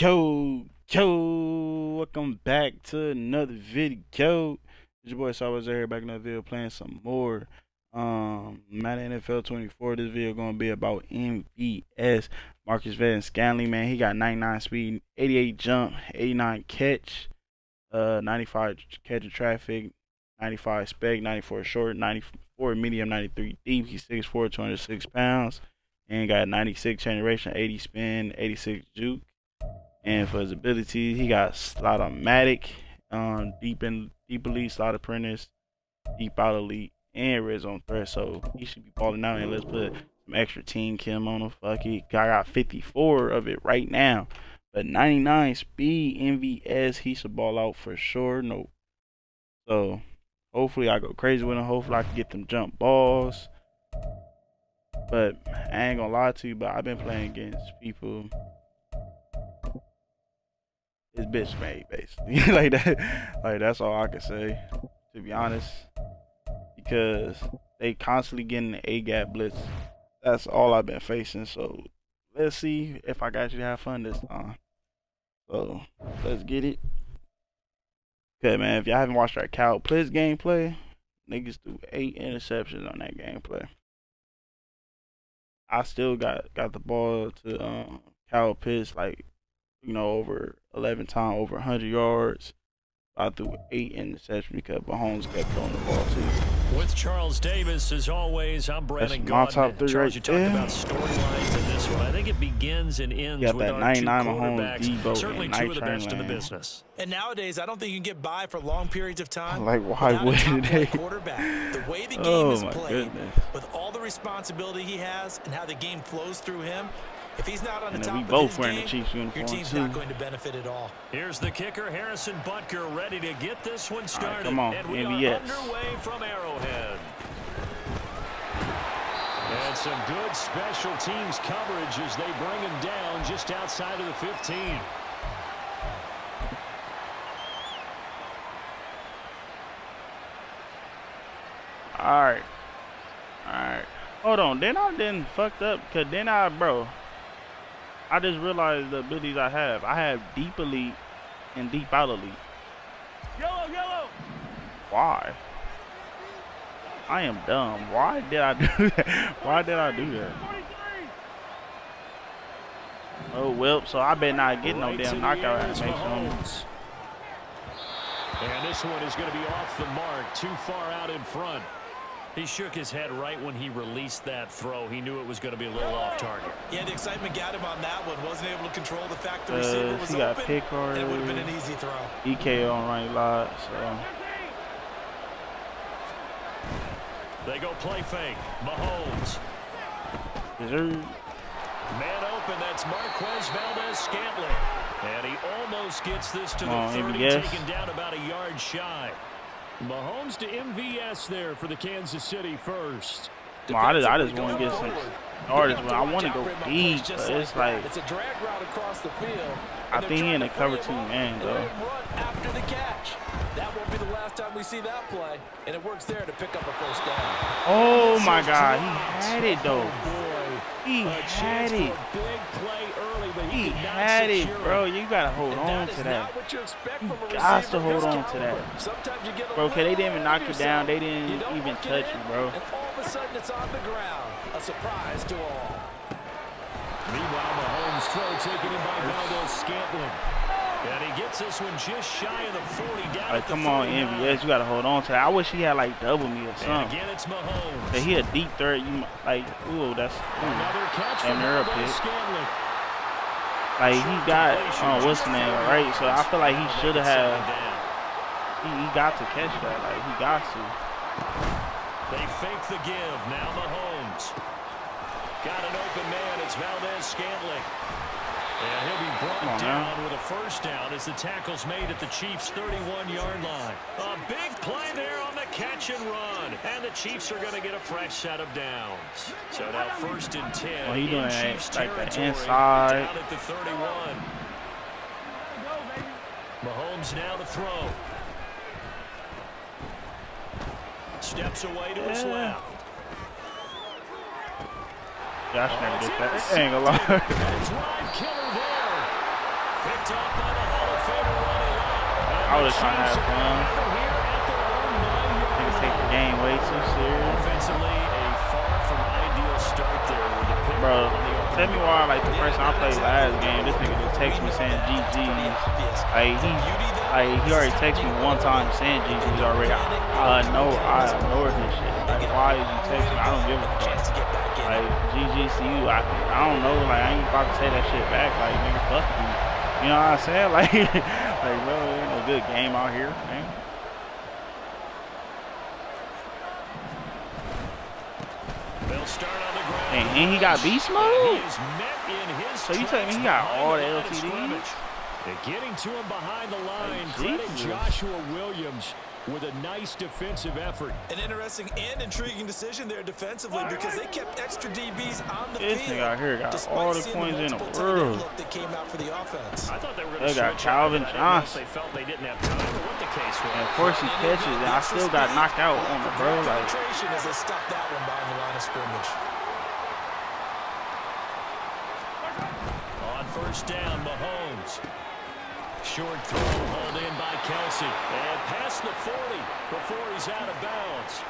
Yo, yo, welcome back to another video. It's your boy Sawaz here back in another video playing some more um Madden NFL 24. This video gonna be about MVS Marquez Valdes-Scantling, man. He got 99 speed, 88 jump, 89 catch, uh 95 catch of traffic, 95 spec, 94 short, 94 medium, 93 deep. He's 6'4, 206 pounds, and got 96 generation, 80 spin, 86 juke. And for his abilities, he got Slot-O-Matic, um, deep in deep elite, slot apprentice, deep out elite, and red zone threat. So he should be balling out. And let's put some extra team chem on him. Fuck it. I got 54 of it right now. But 99 speed MVS, he should ball out for sure. No. So hopefully I go crazy with him. Hopefully I can get them jump balls. But I ain't gonna lie to you, but I've been playing against people his bitch made basically. Like that like that's all i can say to be honest. Because they constantly getting the a gap blitz. That's all i've been facing. So let's see if i got you to have fun this time. So let's get it. Okay man if y'all haven't watched our cow blitz gameplay niggas threw eight interceptions on that gameplay. I still got got the ball to um Kyle Pitts like you know, over 11 times, over 100 yards. I threw eight interceptions because Mahomes kept throwing the ball too. With Charles Davis, as always, I'm Brandon That's my top three Charles, right you talked there. about storylines in this one. I think it begins and ends got with that our 99 two Mahomes, quarterbacks. Debo, Certainly and two Night of the Train best in the business. And nowadays, I don't think you can get by for long periods of time. Like, why without a would top-flight they? quarterback. The way the game Oh is played, goodness. with all the responsibility he has and how the game flows through him, if he's not on And the top we both his wearing the game, Chiefs your team's too. not going to benefit at all. Here's the kicker, Harrison Butker, ready to get this one started. come on, and we MVS. are underway from Arrowhead. And some good special teams coverage as they bring him down just outside of the 15. Alright. Alright. Hold on. Then I didn't fucked up because then I, bro, I just realized the abilities I have. I have deep elite and deep out elite. Yellow, yellow. Why? I am dumb. Why did I do that? Why did I do that? Oh well, so I better not get no damn knockout air animation on me. Mahomes. And this one is going to be off the mark, too far out in front. He shook his head right when he released that throw. He knew it was going to be a little off target. Yeah, the excitement got him on that one. Wasn't able to control the fact the Uh, receiver was he got open, pick and it would have been an easy throw. EK on right lot, so They go play fake. Mahomes. deserve. Man open. That's Marquez Valdes Scantling. And he almost gets this to Come the on, 30, MVS. taken down about a yard shy. Mahomes to MVS there for the Kansas City first. Well, I just, I just want to get some Forward. artists, but I want to go out for him up deep. But it's like like that. It's a drag route across the field. I think he in trying the cover two man and though. after the catch. That won't be the last time we see that play, and it works there to pick up a first down. Oh my God, he had it though. Oh, boy. He had it. for a big play early, but he, He could not had it, bro. You gotta hold on to that. not what you expect from a You receiver got to hold on to that. Sometimes you get a Bro, 'cause they didn't even knock you down. They didn't even look touch you, bro. And all of a sudden, it's on the ground. A surprise to all. Meanwhile, Mahomes' throw taken in by Valdes Scantling. And he gets this one just shy of the 40 down Like, at the come on, 49. MVS, you gotta hold on to that. I wish he had like double me or And something. again, it's Mahomes. But he a deep third. You might- like, ooh, that's ooh. Another catch And from they're up Valdes here. Scantling. Like he got uh, what's the name right. So I feel like he should have. He, he got to catch that. Like he got to. They fake the give. Now Mahomes. Got an open man. It's Valdes Scantling. And he'll be brought on down now. with a first down as the tackle's made at the Chiefs' 31-yard line. A big play on catch and run. And the Chiefs are going to get a fresh set of downs. So now first and 10 Oh, he doing in Chiefs like, territory, inside. Down at the 31. Mahomes now to throw. Steps away to his left. Josh never did that. I ain't. A drive killer there. picked by the Hall of Famer I was trying to have fun. Game way too serious. Offensively, a far from ideal start there with pick Bro, tell me why, like, the person I played last game, this nigga just text me saying GG's. Like, he, like, he already texted me one time saying GG's already. I, I know I ignored his shit. Like, why is he texting me? I don't give a fuck. Like, GG's to you, I, I don't know, like, I ain't about to say that shit back. Like, nigga, fuck you. You know what I'm saying? Like, like, bro, it ain't no good game out here, man. They'll start on. And, and he got beast He mode? is met in his So you telling me he got all the behind line of LTDs? scrimmage. And getting to him behind the line. Credit Joshua Williams with a nice defensive effort. An interesting and intriguing decision there defensively because they kept extra DBs on the This field. nigga out here got despite all the seeing coins in the multiple tight end world. that came out for the offense. I thought they were They got switch Calvin up, but I didn't know if Johnson. They felt they didn't have time or what the case was. And of course he catches, and I still got knocked out on the bro. Like, as they stopped that one behind the line of scrimmage. On first down, Mahomes. Short throw hauled in by Kelce. And past the 40 before he's out of bounds.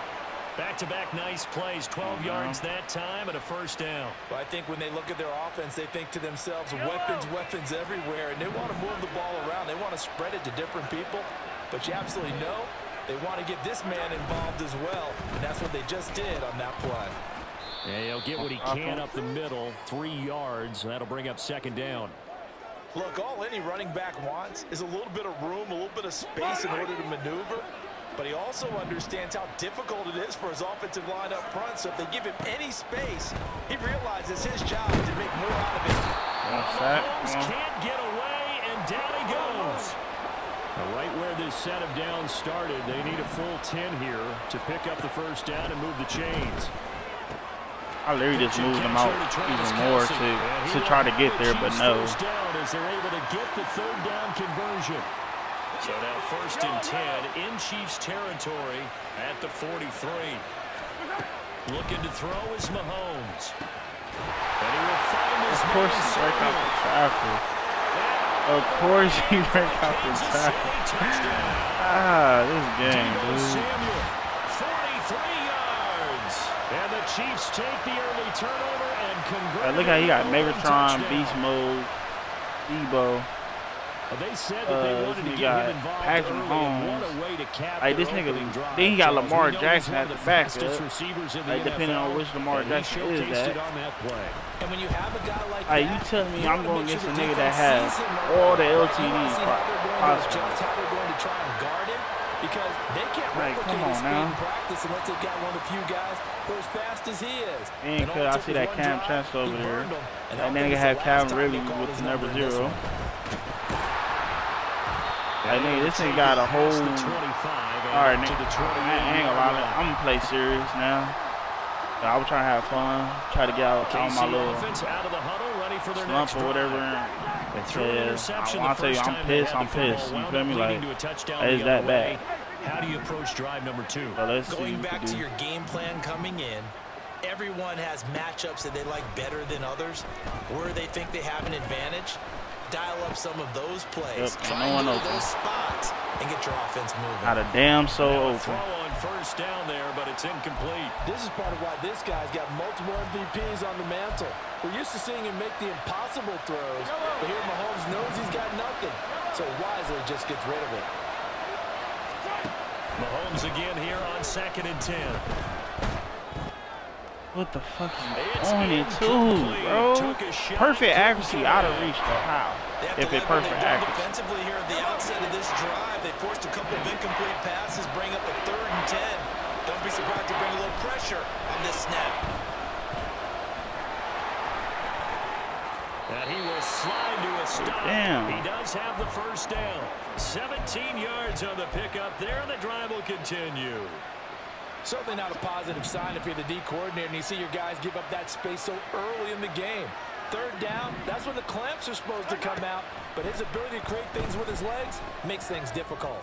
Back-to-back nice plays, 12 yards uh-huh. that time and a first down. Well, I think when they look at their offense, they think to themselves, weapons, weapons everywhere, and they want to move the ball around. They want to spread it to different people, but you absolutely know they want to get this man involved as well, and that's what they just did on that play. And he'll get what he uh-huh. can up the middle, three yards. That'll bring up second down. Look, all any running back wants is a little bit of room, a little bit of space in order to maneuver. But he also understands how difficult it is for his offensive line up front. So if they give him any space, he realizes his job is to make more out of it. one Mahomes one. can't get away, and down he goes. Now, Right where this set of downs started, they need a full 10 here to pick up the first down and move the chains. I literally just moved him out even more to to try to get there, but no. As they're able to get the third down conversion. So now first and 10 in Chiefs territory at the 43. Looking to throw is Mahomes. And he will find his Of course he break out the tackle. Of course he break out the tackle. Ah, this game, dude. Samuel, 43 yards. And the Chiefs take the early turnover and convert. Like, look how he got it into a Megatron. Beast Mode, Debo. They said that they Uh, wanted to get him got involved Patrick early, and what a way to cap Like, this nigga- opening drive. then he got Lamar we know he's Jackson at the back, fastest uh, receivers in the like, depending on which Lamar and he Jackson is at. that play. And when you have a guy like Like, that, you telling me you I'm wanna going make against sure a nigga that defense has sees him right all the away. LTDs wanna see how they're going possible. Because they can't Like, replicate come his on speed now. in practice unless they've got one of the few guys who are as fast as he is. And could I see that Kam Chancellor over there. 'em. And And then you have Calvin Ridley with the number zero. I mean, this nigga got a whole. Past the 25 All right, to nigga. I 28 ain't gonna lie. I'm gonna play serious now. I was trying to have fun, try to get out, out KC my little out of the huddle, ready for their slump next or whatever. Drive. They threw an Yeah, interception I to tell you, I'm pissed. I'm pissed. You feel me? Like, to a touchdown it's that bad. How do you approach drive number two? so let's Going back to your game plan coming in, everyone has matchups that they like better than others, where they think they have an advantage. Dial up some of those plays. Yep, Try no one those spots and get your offense moving. Not a damn soul open. First down there, but it's incomplete. This is part of why this guy's got multiple MVPs on the mantle. We're used to seeing him make the impossible throws, but here Mahomes knows he's got nothing, so wisely just gets rid of it. Mahomes again here on second and ten. What the fuck is on it too, bro? Took a shot, Perfect accuracy, out of reach though. How? If it perfect accuracy. defensively here at the outset of this drive. They forced a couple of incomplete passes, bring up a third and ten. Don't be surprised to bring a little pressure on this snap. And he will slide to a stop. Damn. He does have the first down. 17 yards on the pickup there, and the drive will continue. Certainly not a positive sign if you're the D coordinator and you see your guys give up that space so early in the game. Third down, that's when the clamps are supposed to come out, but his ability to create things with his legs makes things difficult.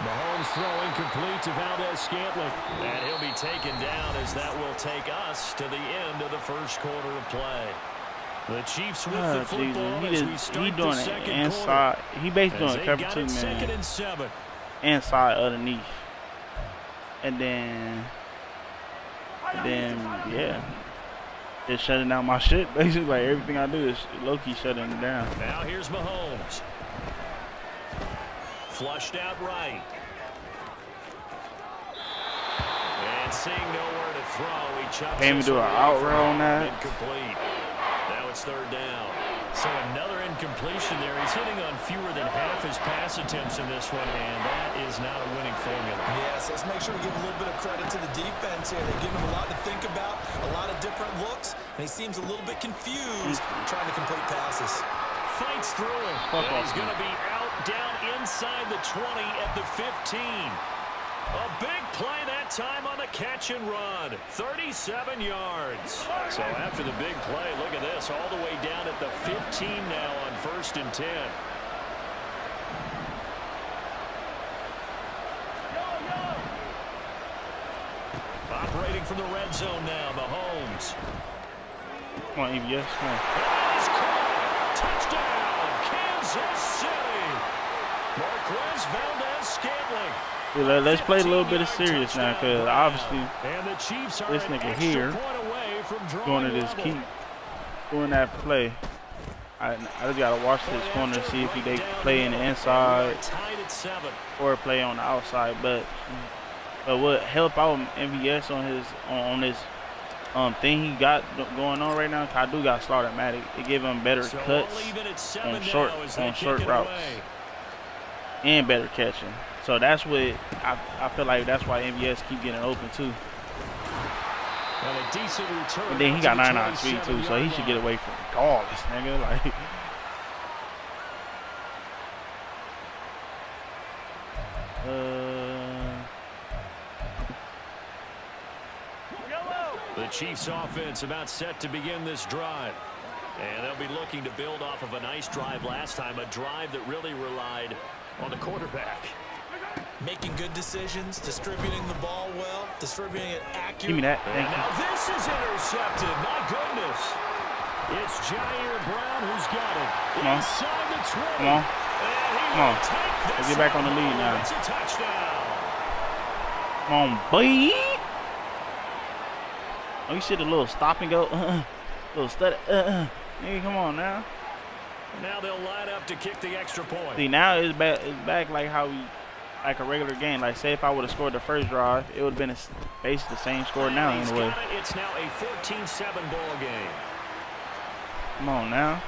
Mahomes throw incomplete to Valdes Scantling. And he'll be taken down as that will take us to the end of the first quarter of play. The Chiefs with Oh, the ah, football Jesus. as He, we start he doing the it second inside. He basically doing they cover two, it second man. and seven. Inside underneath. And then, and then, yeah. it's shutting down my shit. Basically, like everything I do is low key shutting it down. Now here's Mahomes. Flushed out right. And seeing nowhere to throw, he even this do an out on that. Incomplete. Now it's third down. So another incompletion there. He's hitting on fewer than half his pass attempts in this one, and that is not a winning formula. Yes, let's make sure we give a little bit of credit to the defense here. They give him a lot to think about, a lot of different looks, and he seems a little bit confused trying to complete passes. Fights through him. He's going to be out down inside the 20 at the 15. A big play that time on the catch and run. 37 yards. So after the big play, look at this. All the way down at the 15 now on first and 10. Operating from the red zone now, Mahomes. Come on, EBS. Come on. Touchdown, Kansas City. Marquez Valdes Scantling. Dude, let, us play a little bit of serious now, because obviously And the Chiefs are this nigga here point away from going to this keep doing that play. I, I just gotta watch this corner to see if he they play in the inside Tied at seven. or play on the outside. But but what help out MVS on his on, on this um thing he got going on right now? I do got started Matic. It give him better cuts all even at seven on short now as they on short routes and better catching. So that's what I, I feel like that's why MVS keep getting open too. And a decent return. And then he got to the 99 speed too, so he should get away from regardless, nigga. Like Uh, The Chiefs offense about set to begin this drive. And they'll be looking to build off of a nice drive last time, a drive that really relied on the quarterback. Making good decisions, distributing the ball well, distributing it accurately. give me that. Thank you. now this is intercepted. My goodness. It's Jair Brown who's got it. Come on. Inside the 20. Come on. Come on. Let's get back on the lead now. It's a touchdown. Come on, boy. Oh, you see the little stop and go? Uh, little study. Uh, uh. Come on now. Now they'll line up to kick the extra point. See, now it's back, it's back like how we, like a regular game. Like, say if I would have scored the first drive, it would have been a basically the same score now He's in a way. got it. It's now a 14-7 ball game. Come on now.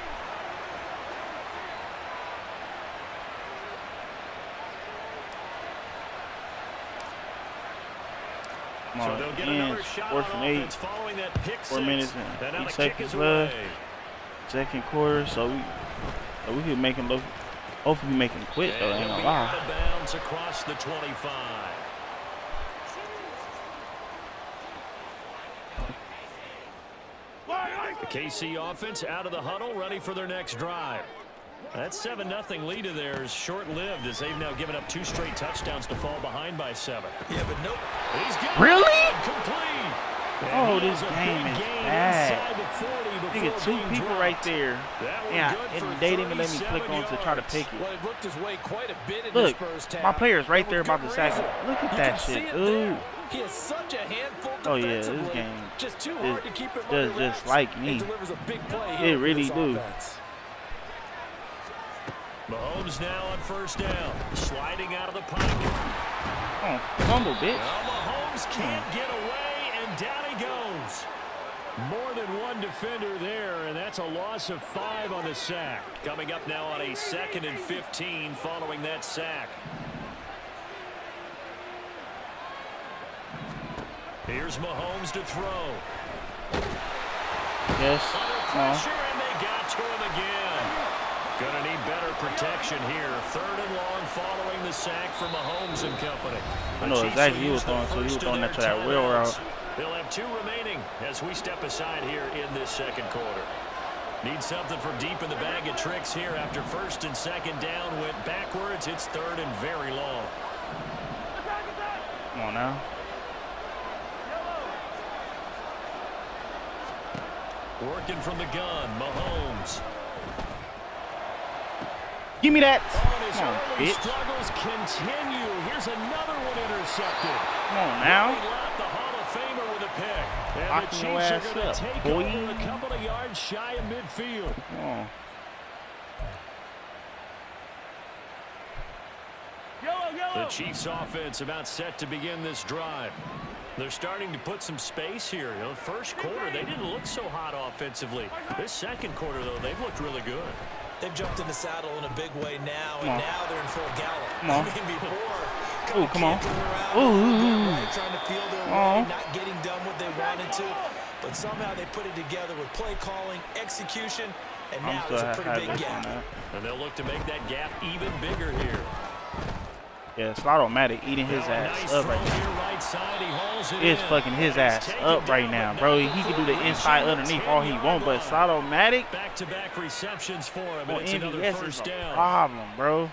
Come So on, they'll get ends. another shot Fourth and eight. following that pick Four minutes and eight seconds left. Second quarter, so we, so we could make him look. Hopefully, we make him quit though. And Ain't he'll gonna lie. bounds across the 25. The KC offense out of the huddle, ready for their next drive. That 7-0 lead of theirs short-lived as they've now given up two straight touchdowns to fall behind by seven. Yeah, but nope. He's got Really? complete. And Oh, this has a game big is gain bad. inside the 40 before Nigga, two people dropped. right there. Yeah, and they didn't even let me click 37 on to try to pick it. Well, it worked his way quite a bit in Look, this first half. my player's right and there with about good to sack it. Look at You that shit, it dude. there. He is such a handful Oh, yeah, this game just too is hard to keep him just- just like me. It delivers a big play It here really this do. offense. Mahomes now on first down, sliding out of the pocket. Come on, fumble, bitch. Well, Mahomes can't get away, and down he. More than one defender there, and that's a loss of five on the sack. Coming up now on a second and 15 following that sack. Here's Mahomes to throw. Yes. Under Come on. pressure, and they got to him again. Gonna need better protection here. Third and long following the sack from Mahomes and company. I know The Chiefs exactly will who was use the throwing, so he was first of throwing that to that wheel timeouts. route. They'll have two remaining as we step aside here in this second quarter. Need something from deep in the bag of tricks here after first and second down went backwards. It's third and very long. Come on now. Working from the gun, Mahomes. Give me that. Come on, bitch. struggles continue. Here's another one intercepted. Come on now. Lott, the Hall of Famer with a pick. And the Locking your Chiefs are going to take boy. over a couple of yards shy of midfield. Come on. The Chiefs offense about set to begin this drive. They're starting to put some space here. You know, first quarter, they didn't look so hot offensively. This second quarter, though, they've looked really good. They've jumped in the saddle in a big way now, and Come now they're in full gallop. Come. I mean, before, Ooh, come on. canting around, Ooh. right, trying to feel their Aw. not getting done what they wanted to. But somehow they put it together with play calling, execution, and I'm now still there's a pretty big gap. that. And they'll look to make that gap even bigger here. Yeah, Slot-O-Matic eating his ass up right now. here, right side. He hauls it It's fucking his ass up right now, bro. He can do the inside underneath all he 10-yard want, but line. Slot-O-Matic Back-to-back receptions for him, and on it's another MVS is first a down. problem, bro.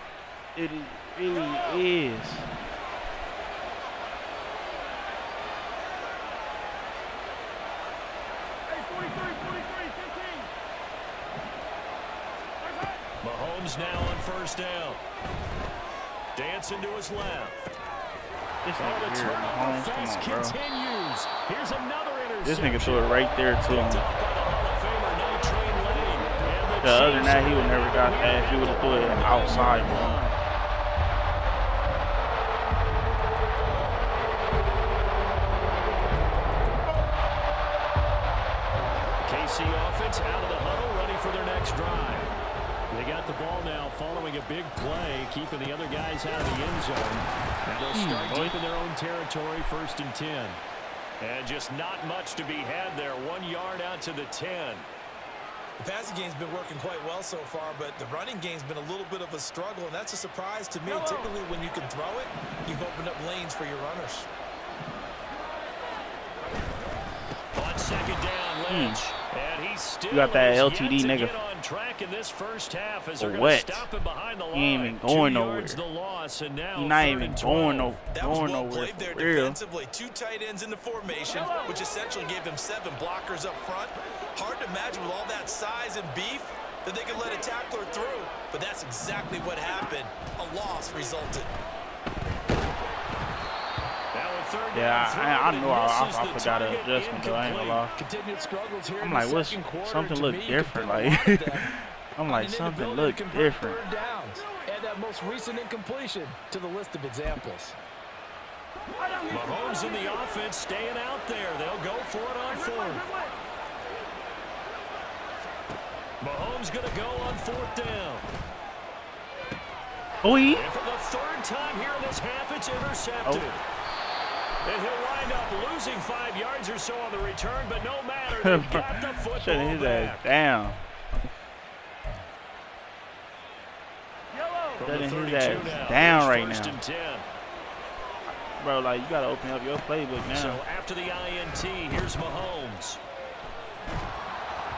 It is- really is. Mahomes now on first down. Dancing to his left. This Oh, nigga the here, turnover Mahomes, on, continues. Here's another This nigga threw it right there to him. the Hall of Famer, Night Train Lane. And The other than that, he would never got that if he would have threw it outside. A big play, keeping the other guys out of the end zone. And they'll Hmm, start boy. deep in their own territory, first and 10. And just not much to be had there. One yard out to the 10. The passing game's been working quite well so far, but the running game's been a little bit of a struggle, and that's a surprise to me. Typically, when you can throw it, you've opened up lanes for your runners. On second down, Lynch. And he's still Hmm. You got that LTD nigga get on track in this first half as they're what? stop him behind the line. He ain't even going nowhere. the loss, and now He not even going no, That was going well nowhere played there for real. defensively. Two tight ends in the formation, which essentially gave them seven blockers up front. Hard to imagine with all that size and beef that they could let a tackler through, but that's exactly what happened. A loss resulted. Now a third Yeah, I, I know I, I, I forgot an target, adjustment though. I ain't gonna lie. Continued struggles here I'm like, what's something To look different? Like, build on that. I'm like, something ability look different. third. Add that most recent incompletion to the list of examples. Mahomes in the offense staying out there. They'll go for it on fourth. Mahomes going to go on fourth down. Oh, Oi! And for the third time here in this half, it's intercepted. Oh. And he'll wind up losing five yards or so on the return, but no matter. They've got the football Shutting his ass back. down. Shutting his 32 now. down right now. Bro, like, you gotta open up your playbook now. So after the INT, here's Mahomes.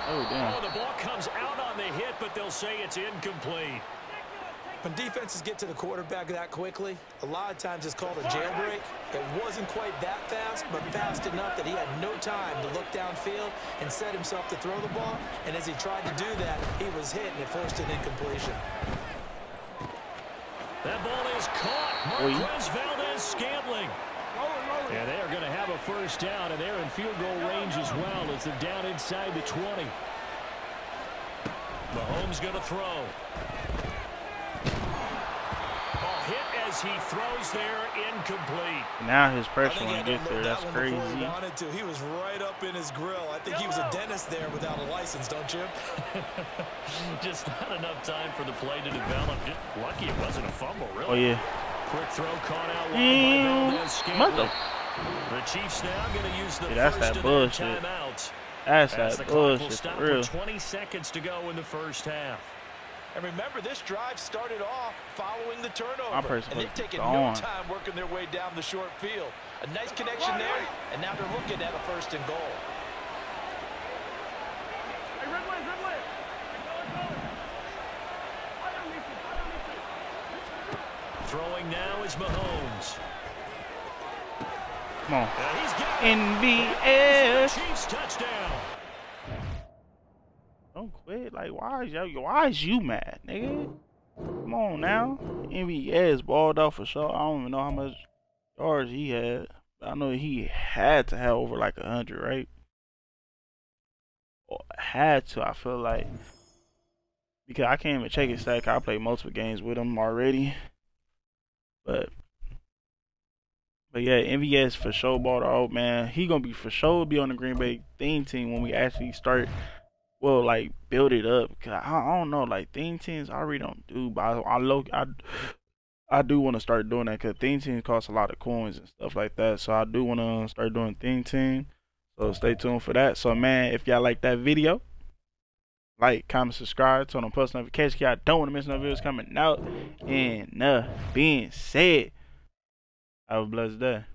Oh, damn. Oh, the ball comes out on the hit, but they'll say it's incomplete. When defenses get to the quarterback that quickly, a lot of times it's called a jailbreak. It wasn't quite that fast, but fast enough that he had no time to look downfield and set himself to throw the ball. And as he tried to do that, he was hit and it forced an incompletion. That ball is caught. Oi. Marquez Valdes Scantling. And they are going to have a first down, and they're in field goal range as well as they're down inside the 20. Mahomes going to throw. As he throws there, incomplete. Now his pressure think he when had he to gets there, that's that he crazy. to. He was right up in his grill. I think he was a dentist there without a license, don't you? Just not enough time for the play to develop. Just lucky it wasn't a fumble, really. Oh, yeah. Quick throw caught out wide by Mm, Valdes Mother. The Chiefs now going to use the Yeah, that's first that bullshit. their timeouts. That's that bullshit for real. 20 seconds to go in the first half. And remember, this drive started off following the turnover. And they've taken gone. no time working their way down the short field. A nice connection there, and now they're looking at a first and goal. Throwing now is Mahomes. Come on. And he's got it. NBS. Chiefs touchdown. Like, why is you why is you mad, nigga? Come on now. MVS balled out for sure. I don't even know how much yards he had. I know he had to have over like a hundred, right? Or had to, I feel like. Because I can't even check his stack. I played multiple games with him already. But but yeah, MVS for sure bought out, man. He gonna be for sure be on the Green Bay theme team when we actually start well like build it up. Cause I, I don't know, like theme teams I really don't do, but I I, I I do want to start doing that because theme teams cost a lot of coins and stuff like that. So I do want to start doing theme team. So stay tuned for that. So man, if y'all like that video, like, comment, subscribe, turn on post notifications. Y'all don't want to miss no videos coming out. And uh, being said, have a blessed day.